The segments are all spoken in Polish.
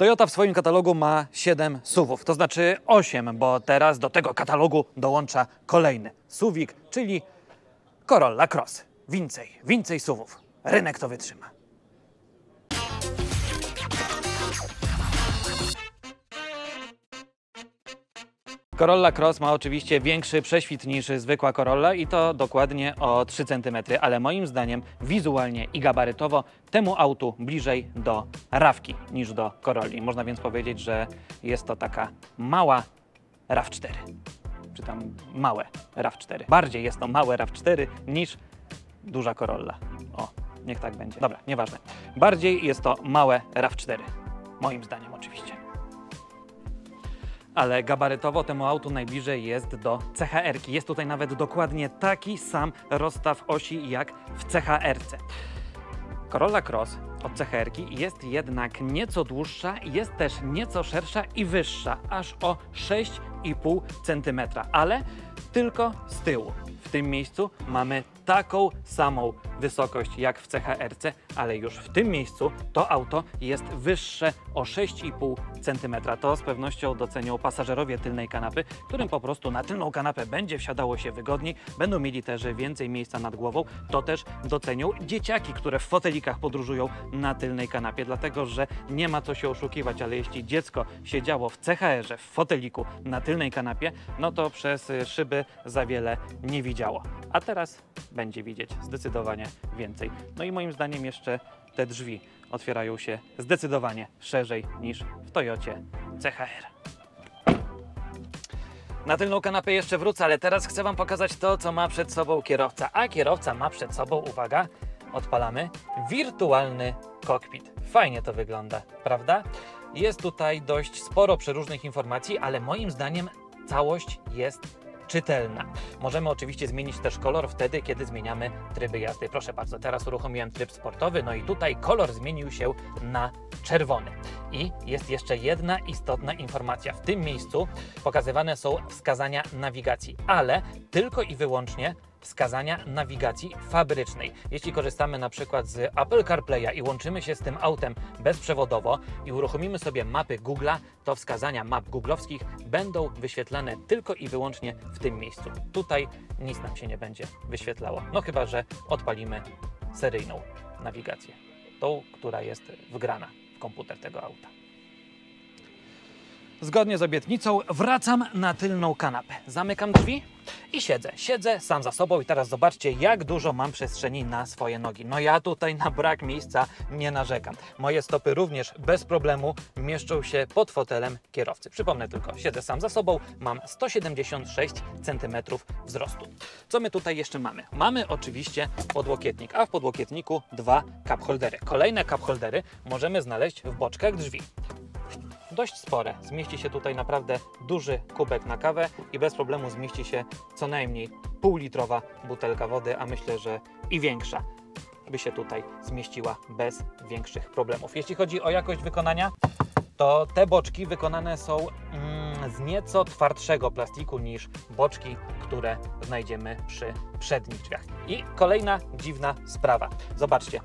Toyota w swoim katalogu ma 7 SUVów, to znaczy 8, bo teraz do tego katalogu dołącza kolejny SUVik, czyli Corolla Cross. Więcej, więcej SUVów. Rynek to wytrzyma. Corolla Cross ma oczywiście większy prześwit niż zwykła Corolla i to dokładnie o 3 cm, ale moim zdaniem wizualnie i gabarytowo temu autu bliżej do Rawki niż do Corolli. Można więc powiedzieć, że jest to taka mała RAV4. Czy tam małe RAV4. Bardziej jest to małe RAV4 niż duża Corolla. O, niech tak będzie. Dobra, nieważne. Bardziej jest to małe RAV4. Moim zdaniem oczywiście ale gabarytowo temu autu najbliżej jest do CHR-ki. Jest tutaj nawet dokładnie taki sam rozstaw osi jak w CHR-ce. Corolla Cross od CHR-ki jest jednak nieco dłuższa, jest też nieco szersza i wyższa, aż o 6,5 cm, ale tylko z tyłu. W tym miejscu mamy taką samą wysokość jak w CHR-ce, ale już w tym miejscu to auto jest wyższe o 6,5 cm. To z pewnością docenią pasażerowie tylnej kanapy, którym po prostu na tylną kanapę będzie wsiadało się wygodniej, będą mieli też więcej miejsca nad głową. To też docenią dzieciaki, które w fotelikach podróżują na tylnej kanapie, dlatego że nie ma co się oszukiwać, ale jeśli dziecko siedziało w CHR-ze, w foteliku na tylnej kanapie, no to przez szyby za wiele nie widziało. A teraz będzie widzieć zdecydowanie więcej. No i moim zdaniem jeszcze te drzwi otwierają się zdecydowanie szerzej niż w Toyocie CHR. Na tylną kanapę jeszcze wrócę, ale teraz chcę Wam pokazać to, co ma przed sobą kierowca. A kierowca ma przed sobą, uwaga, odpalamy, wirtualny kokpit. Fajnie to wygląda, prawda? Jest tutaj dość sporo przeróżnych informacji, ale moim zdaniem całość jest czytelna. Możemy oczywiście zmienić też kolor wtedy, kiedy zmieniamy tryby jazdy. Proszę bardzo, teraz uruchomiłem tryb sportowy, no i tutaj kolor zmienił się na czerwony. I jest jeszcze jedna istotna informacja. W tym miejscu pokazywane są wskazania nawigacji, ale tylko i wyłącznie wskazania nawigacji fabrycznej. Jeśli korzystamy na przykład z Apple CarPlaya i łączymy się z tym autem bezprzewodowo i uruchomimy sobie mapy Google'a, to wskazania map googlowskich będą wyświetlane tylko i wyłącznie w tym miejscu. Tutaj nic nam się nie będzie wyświetlało. No chyba, że odpalimy seryjną nawigację. Tą, która jest wgrana w komputer tego auta. Zgodnie z obietnicą wracam na tylną kanapę. Zamykam drzwi i siedzę. Siedzę sam za sobą i teraz zobaczcie, jak dużo mam przestrzeni na swoje nogi. No ja tutaj na brak miejsca nie narzekam. Moje stopy również bez problemu mieszczą się pod fotelem kierowcy. Przypomnę tylko, siedzę sam za sobą, mam 176 cm wzrostu. Co my tutaj jeszcze mamy? Mamy oczywiście podłokietnik, a w podłokietniku dwa cup holdery. Kolejne cup holdery możemy znaleźć w boczkach drzwi dość spore. Zmieści się tutaj naprawdę duży kubek na kawę i bez problemu zmieści się co najmniej półlitrowa butelka wody, a myślę, że i większa by się tutaj zmieściła bez większych problemów. Jeśli chodzi o jakość wykonania, to te boczki wykonane są nieco twardszego plastiku niż boczki, które znajdziemy przy przednich drzwiach. I kolejna dziwna sprawa. Zobaczcie,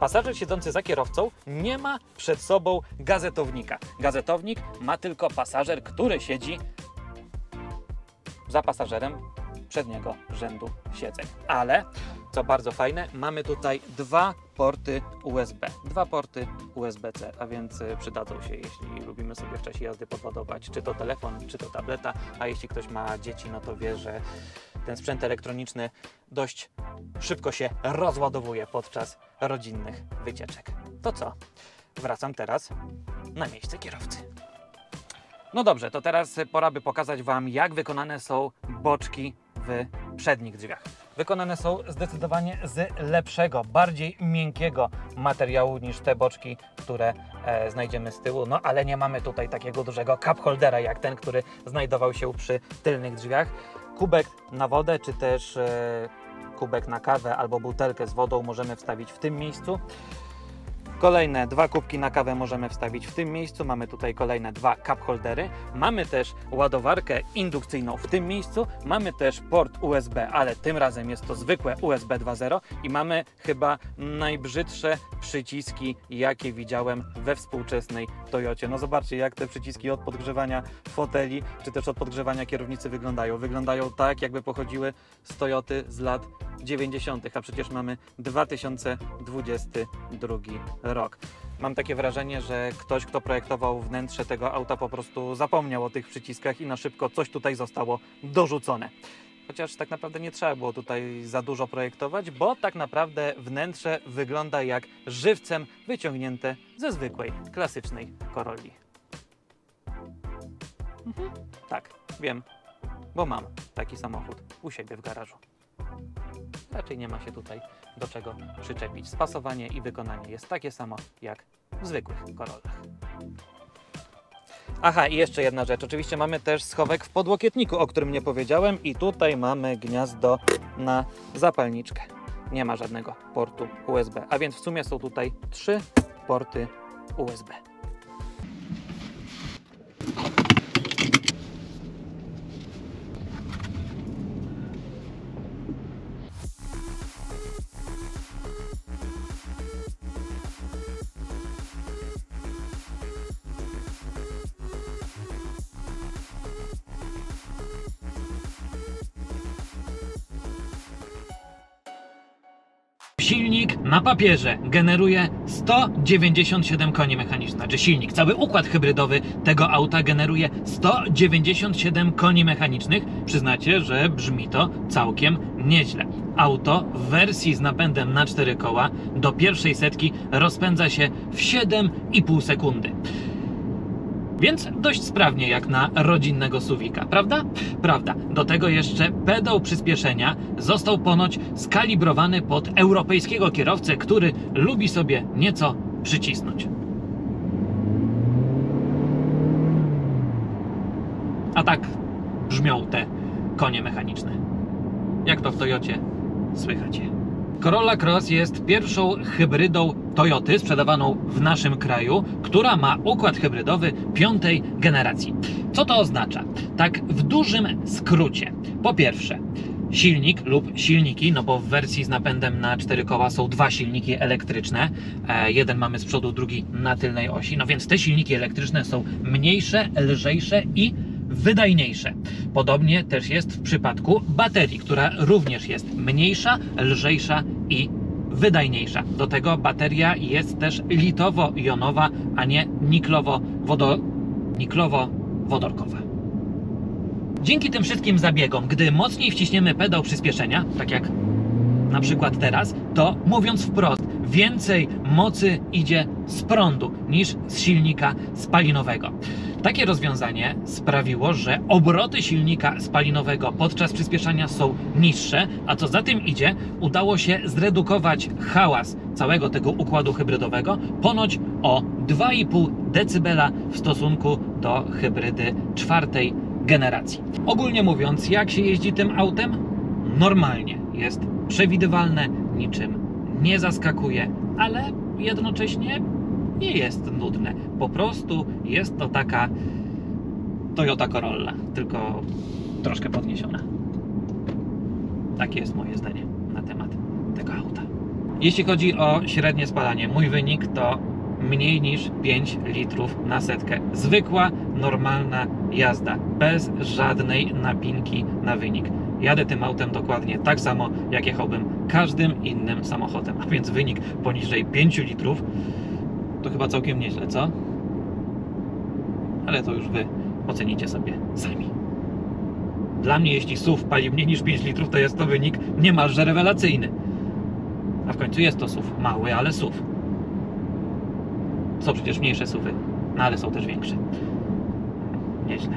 pasażer siedzący za kierowcą nie ma przed sobą gazetownika. Gazetownik ma tylko pasażer, który siedzi za pasażerem przedniego rzędu siedzeń. Ale, co bardzo fajne, mamy tutaj dwa porty USB. Dwa porty USB-C, a więc y, przydadzą się, jeśli lubimy sobie w czasie jazdy podładować czy to telefon, czy to tableta, a jeśli ktoś ma dzieci, no to wie, że ten sprzęt elektroniczny dość szybko się rozładowuje podczas rodzinnych wycieczek. To co? Wracam teraz na miejsce kierowcy. No dobrze, to teraz pora by pokazać Wam, jak wykonane są boczki przednich drzwiach. Wykonane są zdecydowanie z lepszego, bardziej miękkiego materiału niż te boczki, które e, znajdziemy z tyłu. No ale nie mamy tutaj takiego dużego cup holdera jak ten, który znajdował się przy tylnych drzwiach. Kubek na wodę, czy też e, kubek na kawę albo butelkę z wodą możemy wstawić w tym miejscu. Kolejne dwa kubki na kawę możemy wstawić w tym miejscu. Mamy tutaj kolejne dwa cup holdery. Mamy też ładowarkę indukcyjną w tym miejscu. Mamy też port USB, ale tym razem jest to zwykłe USB 2.0 i mamy chyba najbrzydsze przyciski, jakie widziałem we współczesnej Toyocie. No zobaczcie, jak te przyciski od podgrzewania foteli, czy też od podgrzewania kierownicy wyglądają. Wyglądają tak, jakby pochodziły z Toyoty z lat 90., a przecież mamy 2022 rok. Mam takie wrażenie, że ktoś, kto projektował wnętrze tego auta, po prostu zapomniał o tych przyciskach i na szybko coś tutaj zostało dorzucone. Chociaż tak naprawdę nie trzeba było tutaj za dużo projektować, bo tak naprawdę wnętrze wygląda jak żywcem wyciągnięte ze zwykłej, klasycznej Corolli. Mhm, tak, wiem, bo mam taki samochód u siebie w garażu. Raczej nie ma się tutaj do czego przyczepić. Spasowanie i wykonanie jest takie samo jak w zwykłych Corollach. Aha, i jeszcze jedna rzecz. Oczywiście mamy też schowek w podłokietniku, o którym nie powiedziałem, i tutaj mamy gniazdo na zapalniczkę. Nie ma żadnego portu USB, a więc w sumie są tutaj trzy porty USB. Silnik na papierze generuje 197 koni mechanicznych. Znaczy silnik, cały układ hybrydowy tego auta generuje 197 koni mechanicznych. Przyznacie, że brzmi to całkiem nieźle. Auto w wersji z napędem na 4 koła do pierwszej setki rozpędza się w 7,5 sekundy. Więc dość sprawnie jak na rodzinnego suwika, prawda? Prawda. Do tego jeszcze pedał przyspieszenia został ponoć skalibrowany pod europejskiego kierowcę, który lubi sobie nieco przycisnąć. A tak brzmią te konie mechaniczne. Jak to w Toyocie słychać. Corolla Cross jest pierwszą hybrydą Toyoty sprzedawaną w naszym kraju, która ma układ hybrydowy piątej generacji. Co to oznacza? Tak w dużym skrócie. Po pierwsze, silnik lub silniki, no bo w wersji z napędem na cztery koła są dwa silniki elektryczne. E, jeden mamy z przodu, drugi na tylnej osi. No więc te silniki elektryczne są mniejsze, lżejsze i wydajniejsze. Podobnie też jest w przypadku baterii, która również jest mniejsza, lżejsza i wydajniejsza. Do tego bateria jest też litowo-jonowa, a nie niklowo-wodo... niklowo-wodorkowa. Dzięki tym wszystkim zabiegom, gdy mocniej wciśniemy pedał przyspieszenia, tak jak na przykład teraz, to mówiąc wprost, więcej mocy idzie z prądu niż z silnika spalinowego. Takie rozwiązanie sprawiło, że obroty silnika spalinowego podczas przyspieszania są niższe, a co za tym idzie, udało się zredukować hałas całego tego układu hybrydowego ponoć o 2,5 dB w stosunku do hybrydy czwartej generacji. Ogólnie mówiąc, jak się jeździ tym autem? Normalnie. Jest przewidywalne, niczym nie zaskakuje, ale jednocześnie nie jest nudne. Po prostu jest to taka Toyota Corolla, tylko troszkę podniesiona. Takie jest moje zdanie na temat tego auta. Jeśli chodzi o średnie spalanie, mój wynik to mniej niż 5 litrów na setkę. Zwykła, normalna jazda, bez żadnej napinki na wynik. Jadę tym autem dokładnie tak samo, jak jechałbym każdym innym samochodem, a więc wynik poniżej 5 litrów to chyba całkiem nieźle, co? Ale to już Wy ocenicie sobie sami. Dla mnie, jeśli SUV pali mniej niż 5 litrów, to jest to wynik niemalże rewelacyjny. A w końcu jest to SUV, mały, ale SUV. Są przecież mniejsze SUVy, no ale są też większe. Nieźle.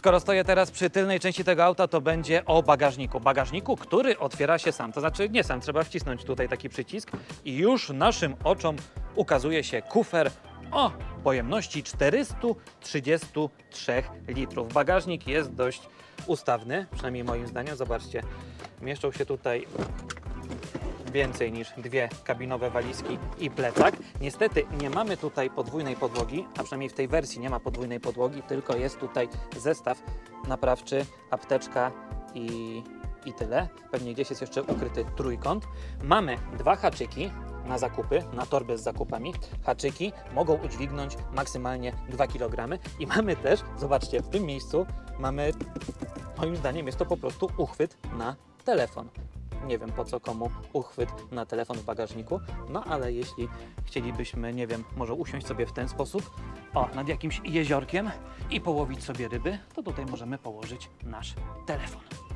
Skoro stoję teraz przy tylnej części tego auta, to będzie o bagażniku. Bagażniku, który otwiera się sam. To znaczy nie sam, trzeba wcisnąć tutaj taki przycisk i już naszym oczom ukazuje się kufer o pojemności 433 litrów. Bagażnik jest dość ustawny, przynajmniej moim zdaniem. Zobaczcie, mieszczą się tutaj więcej niż dwie kabinowe walizki i plecak. Niestety nie mamy tutaj podwójnej podłogi, a przynajmniej w tej wersji nie ma podwójnej podłogi, tylko jest tutaj zestaw naprawczy, apteczka i, i tyle. Pewnie gdzieś jest jeszcze ukryty trójkąt. Mamy dwa haczyki na zakupy, na torby z zakupami. Haczyki mogą udźwignąć maksymalnie 2 kg i mamy też, zobaczcie, w tym miejscu mamy, moim zdaniem jest to po prostu uchwyt na telefon. Nie wiem po co komu uchwyt na telefon w bagażniku, no ale jeśli chcielibyśmy, nie wiem, może usiąść sobie w ten sposób, o, nad jakimś jeziorkiem i połowić sobie ryby, to tutaj możemy położyć nasz telefon.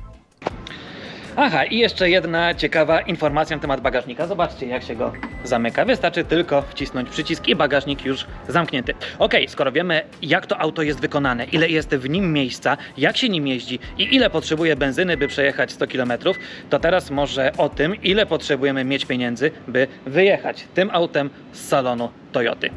Aha, i jeszcze jedna ciekawa informacja na temat bagażnika. Zobaczcie, jak się go zamyka. Wystarczy tylko wcisnąć przycisk i bagażnik już zamknięty. Ok, skoro wiemy, jak to auto jest wykonane, ile jest w nim miejsca, jak się nim jeździ i ile potrzebuje benzyny, by przejechać 100 km, to teraz może o tym, ile potrzebujemy mieć pieniędzy, by wyjechać tym autem z salonu Toyoty.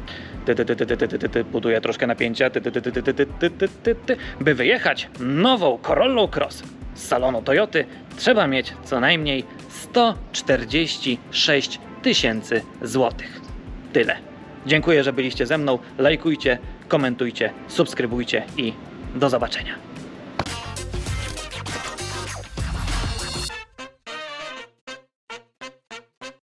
Ty, ty, ty, ty, ty, ty, buduje troszkę napięcia, ty, ty, ty, ty, ty, ty, ty, by wyjechać nową Corollą Cross z salonu Toyoty, trzeba mieć co najmniej 146 tysięcy złotych. Tyle. Dziękuję, że byliście ze mną. Lajkujcie, komentujcie, subskrybujcie i do zobaczenia.